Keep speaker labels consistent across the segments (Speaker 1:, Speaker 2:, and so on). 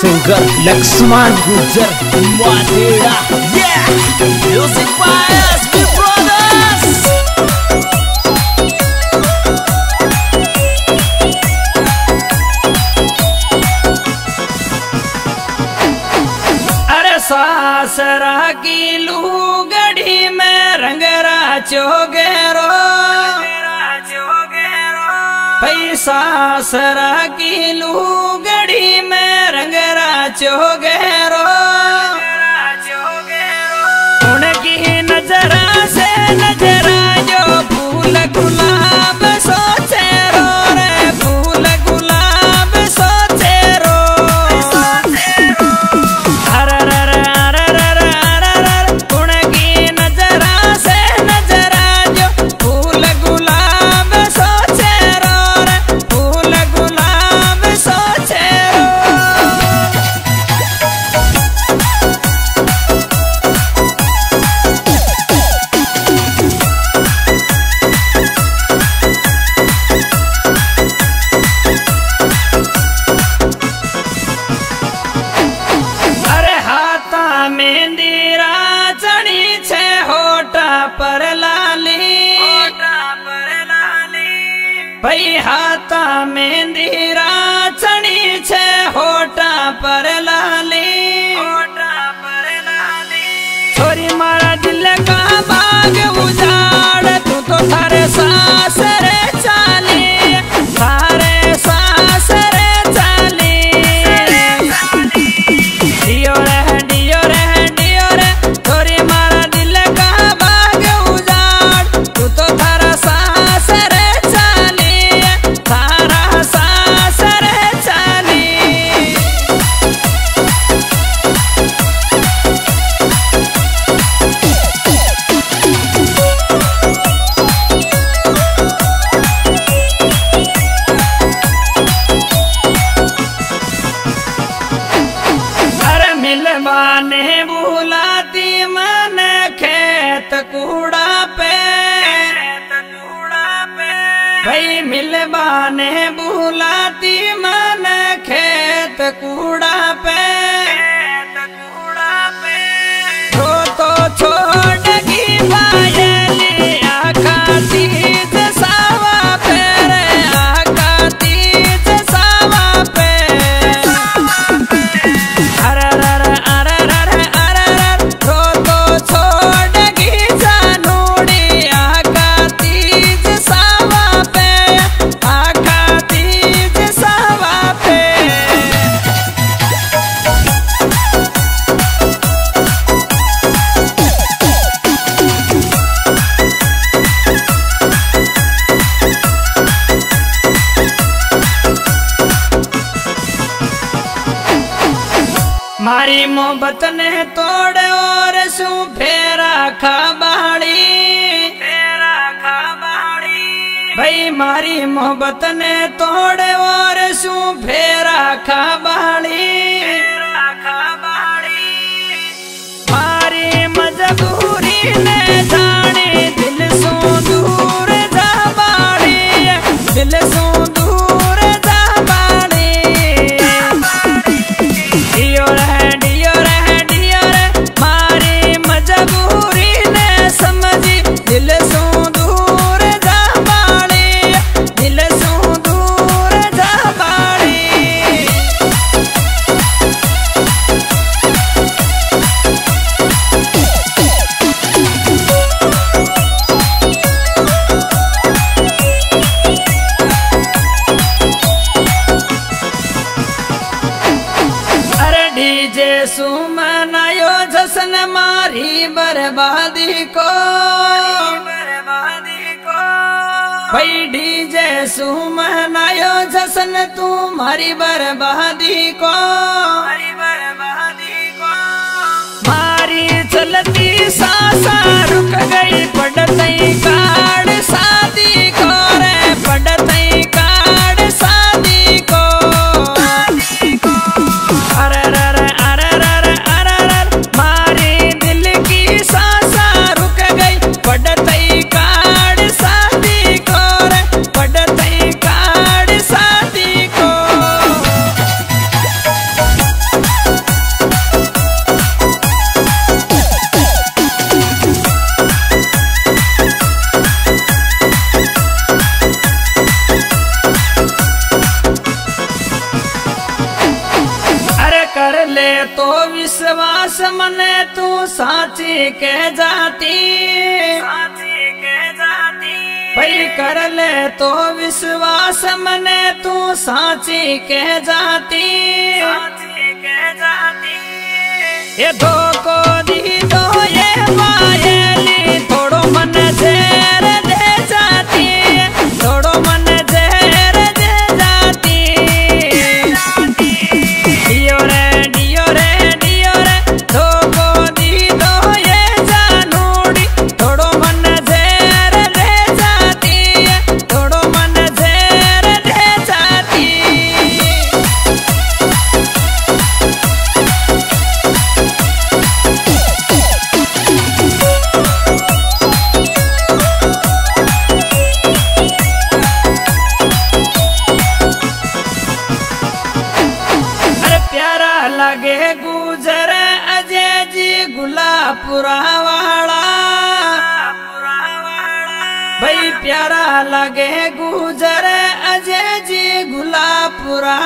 Speaker 1: Singer Lakshman Gujar Mateda music by SP brothers
Speaker 2: सरा की लू गड़ी में रंगरा राचो गए પર લાલી ભાઈ હાતા મેંદી રાચણી છે હોટા પર લાલી गई मिलबाने बुलाती मन खेत कूड़ा पे। बतन तोड़ और सू फेरा खाबाड़ी फेरा खाबाड़ी भाई मारी मोहब्बत ने तोड़ और सू फेरा खा बाड़ी मजबूरी ने दिल सो दूर दिल सो दूर जे सुमनायो जसन मारी बर्बादी को। बैठी जे सुमनायो जसन तू मारी बर्बादी को। मारी चलती सासार के जाती। जाती भाई कर ले तो विश्वास मने तू साची के जाती। ये दो को दी दो गुलापुरा वाला भाई प्यारा लगे गुजर अजय जी गुलाब वाला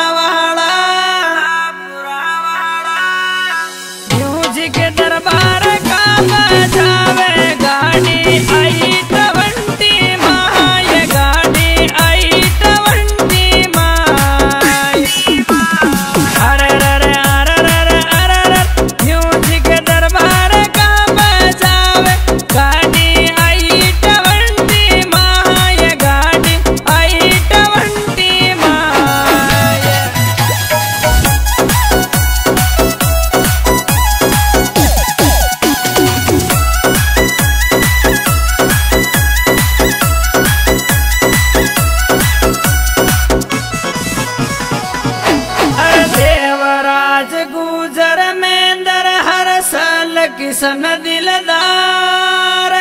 Speaker 2: किसन दिलदार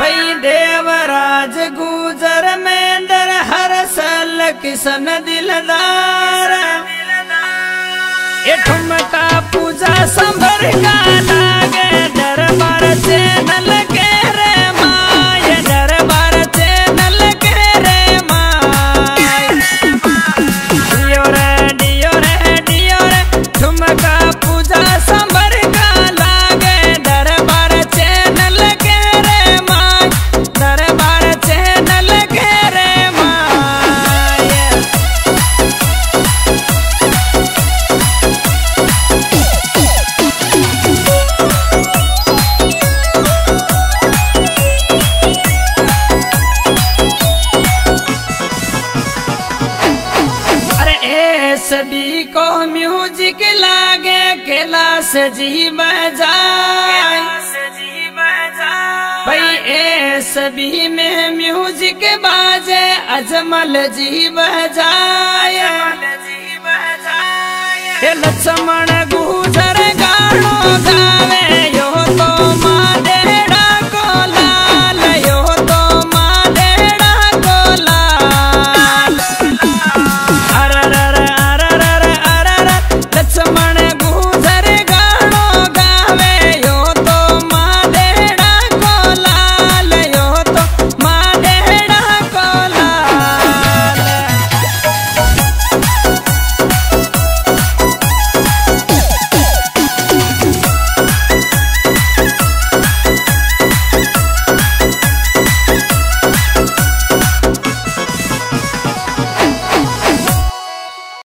Speaker 2: भाई देवराज गुजर मेंदर हर साल किसन दिलदार ठुमका पूजा संभर का लागे, दरबार चैनल के रे माय दरबार चैनल के रे माय डियो रे डियो रे डियो रे ठुमका कैलाश जी बजाए भाई एस बी में म्यूज़िक बाजे, अजमल जी बजाए लक्ष्मण गुजर गानो गावे यो।